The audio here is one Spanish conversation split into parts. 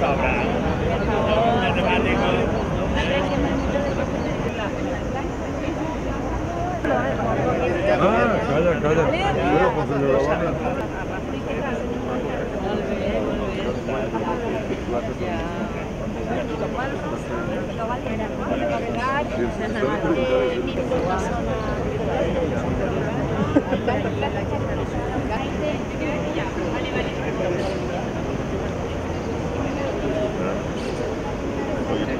Ah, Thank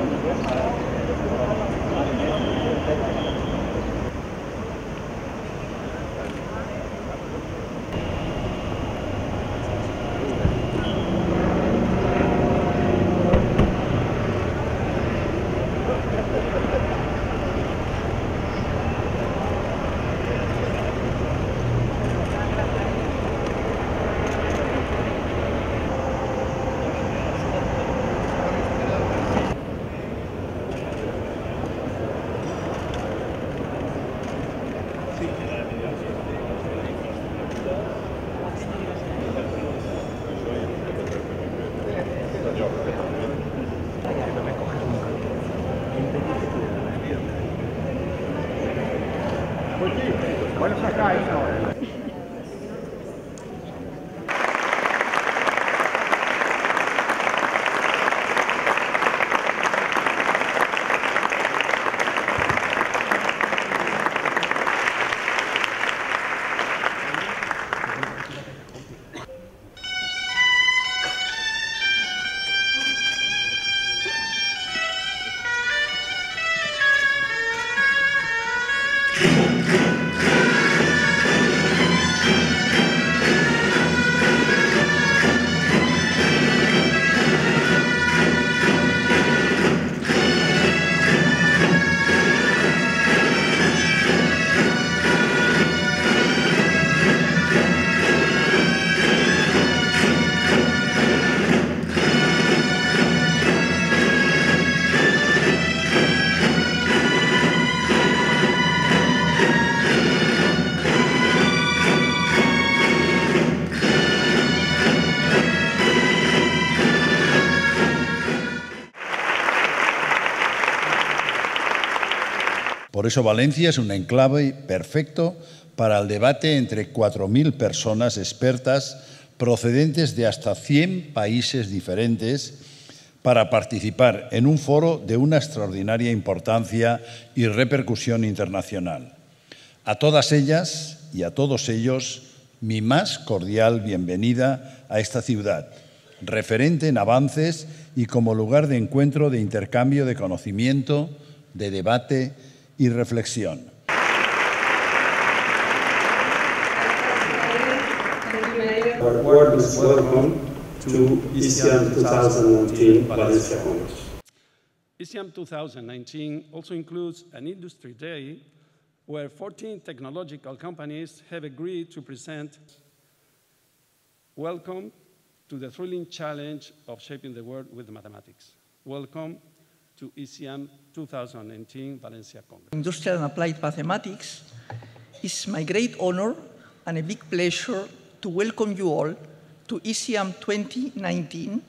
you. Olha pra cá, então. Por eso Valencia es un enclave perfecto para el debate entre 4.000 personas expertas procedentes de hasta 100 países diferentes para participar en un foro de una extraordinaria importancia y repercusión internacional. A todas ellas y a todos ellos, mi más cordial bienvenida a esta ciudad, referente en avances y como lugar de encuentro de intercambio de conocimiento, de debate y reflexión. Welcome to ISIAM 2019 Valencia Congress. ISIAM 2019 also includes an industry day where 14 technological companies have agreed to present Welcome to the thrilling challenge of shaping the world with mathematics. Welcome to ECM 2019 Valencia Congress. Industrial and Applied Mathematics, it's my great honor and a big pleasure to welcome you all to ECM 2019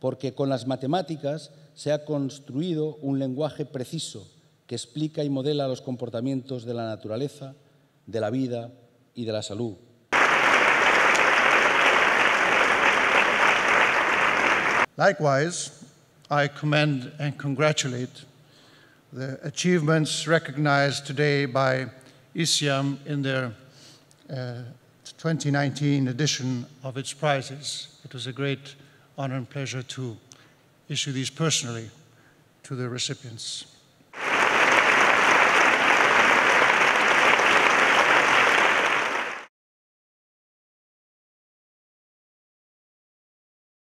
porque con las matemáticas se ha construido un lenguaje preciso que explica y modela los comportamientos de la naturaleza, de la vida y de la salud. Likewise, I commend and congratulate the achievements recognized today by ISIAM in their uh, 2019 edition of its prizes. It was a great honor and pleasure to issue these personally to the recipients.